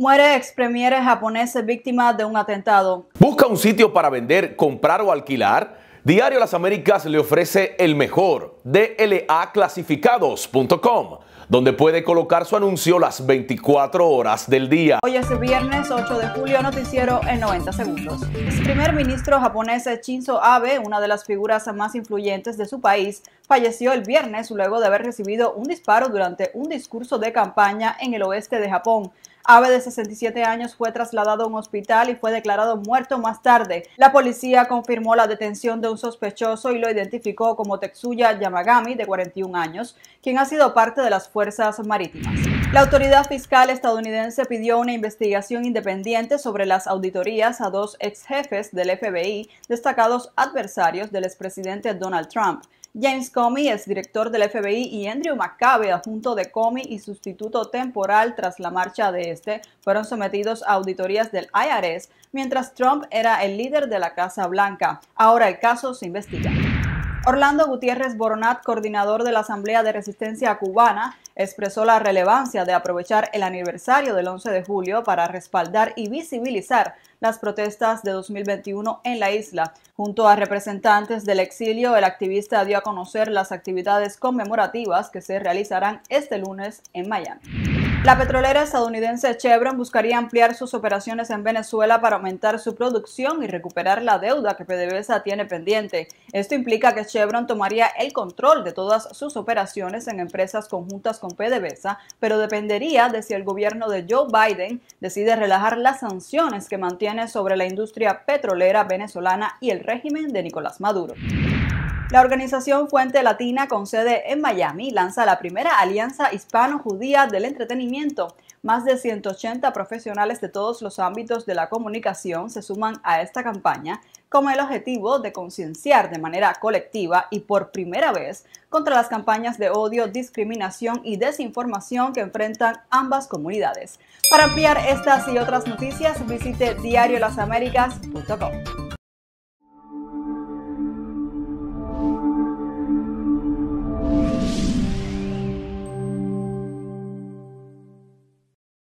Muere ex premier japonés víctima de un atentado. Busca un sitio para vender, comprar o alquilar. Diario Las Américas le ofrece el mejor, dlaclasificados.com, donde puede colocar su anuncio las 24 horas del día. Hoy es viernes 8 de julio, noticiero en 90 segundos. El primer ministro japonés Shinzo Abe, una de las figuras más influyentes de su país, falleció el viernes luego de haber recibido un disparo durante un discurso de campaña en el oeste de Japón. Abe de 67 años fue trasladado a un hospital y fue declarado muerto más tarde. La policía confirmó la detención de un sospechoso y lo identificó como Tetsuya Yamagami, de 41 años, quien ha sido parte de las Fuerzas Marítimas. La autoridad fiscal estadounidense pidió una investigación independiente sobre las auditorías a dos ex jefes del FBI, destacados adversarios del expresidente Donald Trump. James Comey es director del FBI y Andrew McCabe, adjunto de Comey y sustituto temporal tras la marcha de este, fueron sometidos a auditorías del IRS, mientras Trump era el líder de la Casa Blanca. Ahora el caso se investiga. Orlando Gutiérrez Boronat, coordinador de la Asamblea de Resistencia Cubana, expresó la relevancia de aprovechar el aniversario del 11 de julio para respaldar y visibilizar las protestas de 2021 en la isla. Junto a representantes del exilio, el activista dio a conocer las actividades conmemorativas que se realizarán este lunes en Miami. La petrolera estadounidense Chevron buscaría ampliar sus operaciones en Venezuela para aumentar su producción y recuperar la deuda que PDVSA tiene pendiente. Esto implica que Chevron tomaría el control de todas sus operaciones en empresas conjuntas con PDVSA, pero dependería de si el gobierno de Joe Biden decide relajar las sanciones que mantiene sobre la industria petrolera venezolana y el régimen de Nicolás Maduro. La organización Fuente Latina, con sede en Miami, lanza la primera alianza hispano-judía del entretenimiento. Más de 180 profesionales de todos los ámbitos de la comunicación se suman a esta campaña con el objetivo de concienciar de manera colectiva y por primera vez contra las campañas de odio, discriminación y desinformación que enfrentan ambas comunidades. Para ampliar estas y otras noticias, visite diariolasaméricas.com.